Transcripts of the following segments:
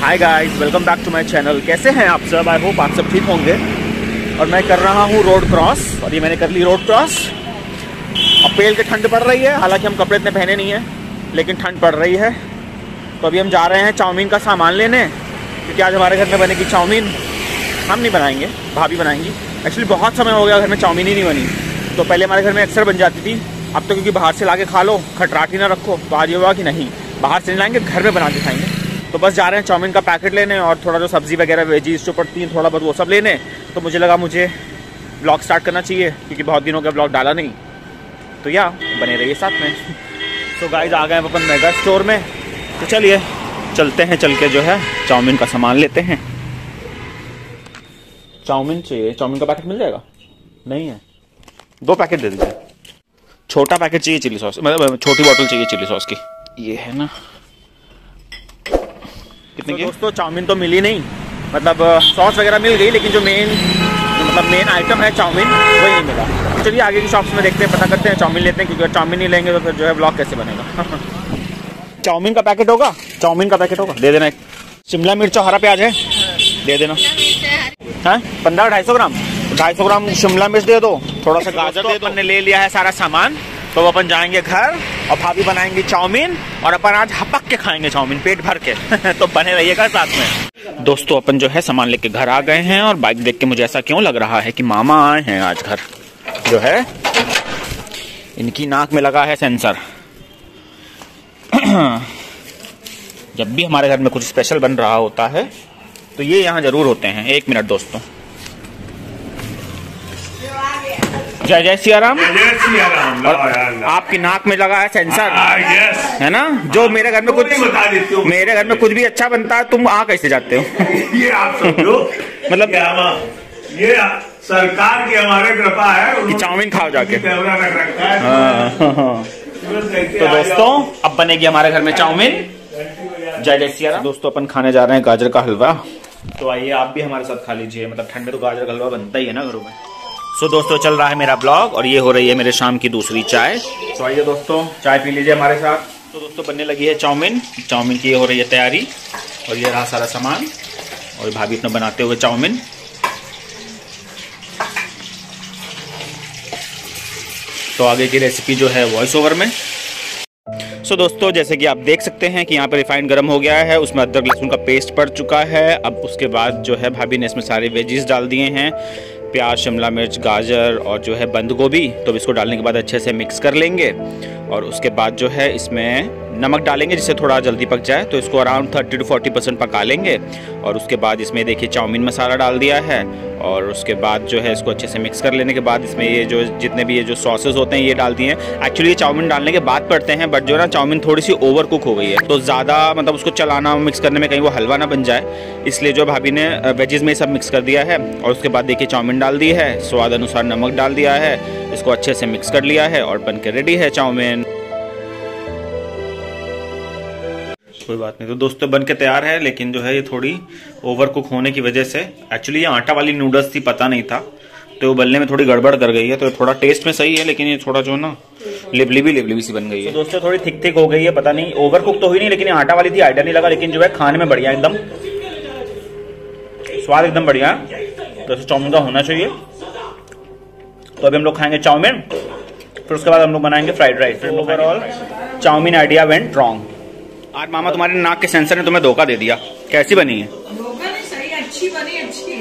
Hi guys welcome back to my channel कैसे हैं आप सब? आई होप आप सब ठीक होंगे। और मैं कर रहा हूँ रोड क्रॉस और ये मैंने कर ली रोड क्रॉस अब पेल के ठंड पड़ रही है। हालाँकि हम कपड़े इतने पहने नहीं हैं, लेकिन ठंड पड़ रही है। तो अभी हम जा रहे हैं चाउमीन का सामान लेने, क्योंकि आज हमारे घर में बनेगी चाउमीन। हम नहीं बनाएँगे, भाभी बनाएँगी। एक्चुअली बहुत समय हो गया घर में चाउमीन ही नहीं बनी। तो पहले हमारे घर में अक्सर बन जाती थी। अब तो क्योंकि बाहर से ला के खा लो, खटराट ही ना रखो तो आज ये हुआ कि नहीं। बाहर से नहीं लाएँगे, घर में बना के खाएँगे। तो बस जा रहे हैं चाउमीन का पैकेट लेने और थोड़ा जो सब्ज़ी वगैरह, वेजीज जो पड़ती हैं, थोड़ा बहुत वो सब लेने। तो मुझे लगा मुझे ब्लॉग स्टार्ट करना चाहिए, क्योंकि बहुत दिनों का ब्लॉग डाला नहीं। तो या, बने रहिए साथ में। तो गाइज़ आ गए हैं अपन मेगा स्टोर में। तो चलिए, चलते हैं, चल के जो है, चाउमीन का सामान लेते हैं। चाउमीन चाहिए। चाउमीन का पैकेट मिल जाएगा? नहीं है। दो पैकेट दे दीजिए। छोटा पैकेट चाहिए चिली सॉस। मतलब छोटी बोतल चाहिए चिली सॉस की। ये है ना। कितने की? दोस्तों चाउमीन तो मिली नहीं। मतलब सॉस वगैरह मिल गई लेकिन जो मेन मतलब मेन आइटम है चाउमीन वही नहीं मिला। तो चलिए आगे की शॉप्स में देखते हैं पता करते हैं चाउमीन लेते हैं क्योंकि अगर चाउमीन नहीं लेंगे तो फिर जो है ब्लॉग कैसे बनेगा? चाउमीन का पैकेट होगा? चाउमीन का पैकेट होगा? दे देना एक। शिमला मिर्च और हरा प्याज है? दे देना। है पंद्रह ढाई सौ ग्राम। ढाई सौ ग्राम शिमला मिर्च दे दो। थोड़ा सा गाजर दे दो। हमने ले लिया है सारा सामान। तो अपन जाएँगे घर और भाभी बनाएँगे चाउमीन और अपन आज हपक के खाएँगे चाउमीन, पेट भर के। तो बने रहिएगा साथ में। दोस्तों, अपन जो है सामान लेके घर आ गए हैं और बाइक देख के मुझे ऐसा क्यों लग रहा है कि मामा आए हैं आज घर? जो है, इनकी नाक में लगा है सेंसर जब भी हमारे घर में कुछ स्पेशल बन रहा होता है तो ये यहाँ ज़रूर होते हैं। एक मिनट, दोस्तों। जय जय सिया राम जय सिया राम। आपकी नाक में लगा है सेंसर। हाँ, है ना? जो मेरे घर में कुछ बता देती हूँ। मेरे घर में कुछ भी अच्छा बनता है तुम आ कैसे जाते हो? ये आप समझो। मतलब- ये सरकार की हमारे कृपा है उन्होंने चाउमीन खाओ जाके। है। तो दोस्तों अब बनेगी हमारे घर में चाउमीन। जय जय सिया दोस्तों अपन खाने जा रहे हैं गाजर का हलवा। तो आइए आप भी हमारे साथ खा लीजिए। मतलब ठंड में तो गाजर का हलवा बनता ही है ना घरों में। सो दोस्तों, चल रहा है मेरा ब्लॉग और ये हो रही है मेरे शाम की दूसरी चाय। तो आइए दोस्तों, चाय पी लीजिए हमारे साथ। तो दोस्तों, बनने लगी है चाउमीन। चाउमीन की हो रही है तैयारी और ये रहा सारा सामान और भाभी अपना बनाते हुए चाउमीन। तो आगे की रेसिपी जो है वॉइस ओवर में। सो दोस्तों, जैसे कि आप देख सकते हैं कि यहाँ पर रिफाइंड गर्म हो गया है, उसमें अदरक लहसुन का पेस्ट पड़ चुका है। अब उसके बाद जो है, भाभी ने इसमें सारे वेजीज डाल दिए हैं। प्याज, शिमला मिर्च, गाजर और जो है बंद गोभी तो इसको डालने के बाद अच्छे से मिक्स कर लेंगे और उसके बाद जो है इसमें नमक डालेंगे जिससे थोड़ा जल्दी पक जाए तो इसको around thirty to forty percent पका लेंगे। और उसके बाद इसमें देखिए चाउमीन मसाला डाल दिया है, और उसके बाद जो है इसको अच्छे से मिक्स कर लेने के बाद इसमें ये जो जितने भी ये जो सॉसेज होते हैं, ये डाल दिए हैं। एक्चुअली ये चाउमीन डालने के बाद पड़ते हैं बट जो ना चाउमीन थोड़ी सी ओवर कुक हो गई है। तो ज़्यादा मतलब उसको चलाना मिक्स करने में कहीं वो हलवा ना बन जाए। इसलिए जो भाभी ने वेजेज़ में सब मिक्स कर दिया है, और उसके बाद देखिए चाउमीन डाल दी है, स्वाद अनुसार नमक डाल दिया है, इसको अच्छे से मिक्स कर लिया है, और बन के रेडी है चाउमीन। कोई बात नहीं। तो दोस्तों बन के तैयार है, लेकिन जो है ये थोड़ी ओवर कुक होने की वजह से। एक्चुअली ये आटा वाली नूडल्स थी, पता नहीं था। तो वो बनने में थोड़ी गड़बड़ कर गई है तो थोड़ा टेस्ट में सही है, लेकिन ये थोड़ा जो ना लिबलिबी लिबलिबी सी बन गई है। तो दोस्तों, थोड़ी थिक थिक हो गई है, पता नहीं। ओवर कुक तो हुई नहीं, लेकिन आटा वाली थी आइडिया नहीं लगा, लेकिन जो है खाने में बढ़िया, एकदम स्वाद एकदम बढ़िया है। चाउमीन का होना चाहिए। तो अभी हम लोग खाएँगे चाउमिन फिर उसके बाद हम लोग बनाएँगे fried rice overall chow mein idea went wrong आज मामा तुम्हारे नाक के सेंसर ने तुम्हें धोखा दे दिया। कैसी बनी है? धोखा नहीं सही अच्छी बनी अच्छी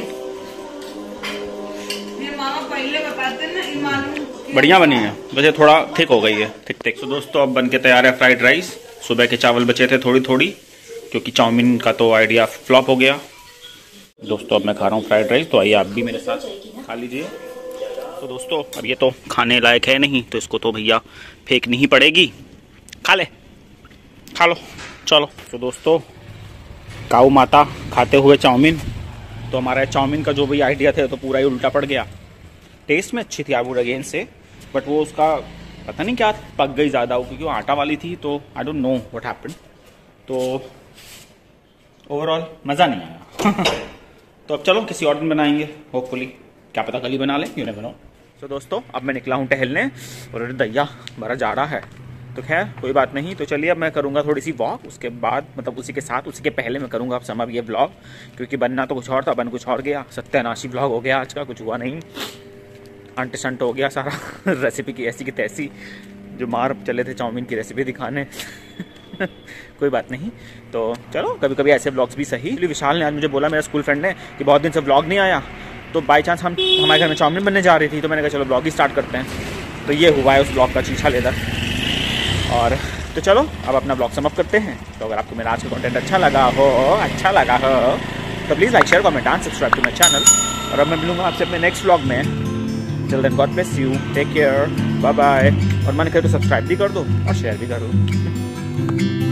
मेरे मामा पहले बताते ना ये बढ़िया बनी है। वैसे थोड़ा थिक हो गई है थिक थिक तो दोस्तों अब बन के तैयार है फ्राइड राइस। सुबह के चावल बचे थे थोड़ी थोड़ी क्योंकि चाउमीन का तो आइडिया फ्लॉप हो गया। दोस्तों अब मैं खा रहा हूँ फ्राइड राइस तो आइए आप भी मेरे साथ खा लीजिए। तो दोस्तों अब ये तो खाने लायक है नहीं तो इसको तो भैया फेंकनी ही पड़ेगी। खा ले। खा लो चलो। तो दोस्तों, काऊ माता खाते हुए चाउमीन। तो हमारा चाउमीन का जो भी आइडिया था तो पूरा ही उल्टा पड़ गया। टेस्ट में अच्छी थी आबू रगेन से बट वो उसका पता नहीं क्या पक गई ज़्यादा, वो क्योंकि वो आटा वाली थी तो I don't know what happen तो ओवरऑल मज़ा नहीं आया। तो अब चलो, किसी और दिन बनाएँगे होपफुली क्या पता कल ही बना लें क्यों नहीं बनाओ तो दोस्तों, अब मैं निकला हूँ टहलने, और दैया बड़ा जा रहा है। तो खैर, कोई बात नहीं। तो चलिए, अब मैं करूँगा थोड़ी सी वॉक उसके बाद मतलब उसी के साथ, उसी के पहले मैं करूँगा अब समय ये ब्लॉग क्योंकि बनना तो कुछ और था, बन कुछ और गया। सत्यानाशी ब्लॉग हो गया आज का, कुछ हुआ नहीं। अंट संट हो गया सारा। रेसिपी की ऐसी की तैसी, जो मार चले थे चाउमीन की रेसिपी दिखाने। कोई बात नहीं। तो चलो कभी कभी ऐसे ब्लॉग्स भी सही। विशाल ने आज मुझे बोला, मेरा स्कूल फ्रेंड ने, कि बहुत दिन से ब्लॉग नहीं आया। तो बाई चांस हम, हमारे घर में चाउमीन बनने जा रही थी तो मैंने कहा, चलो ब्लॉग ही स्टार्ट करते हैं। तो ये हुआ है उस ब्लॉग का चीछा लेदर। और तो चलो, अब अपना ब्लॉग समअप करते हैं। तो अगर आपको मेरा आज का कंटेंट अच्छा लगा हो अच्छा लगा हो तो please like share comment and subscribe to my channel और अब मैं मिलूँगा आपसे अपने नेक्स्ट ब्लॉग में। चल then God bless you take care bye bye और मन करे तो सब्सक्राइब भी कर दो और शेयर भी कर। दो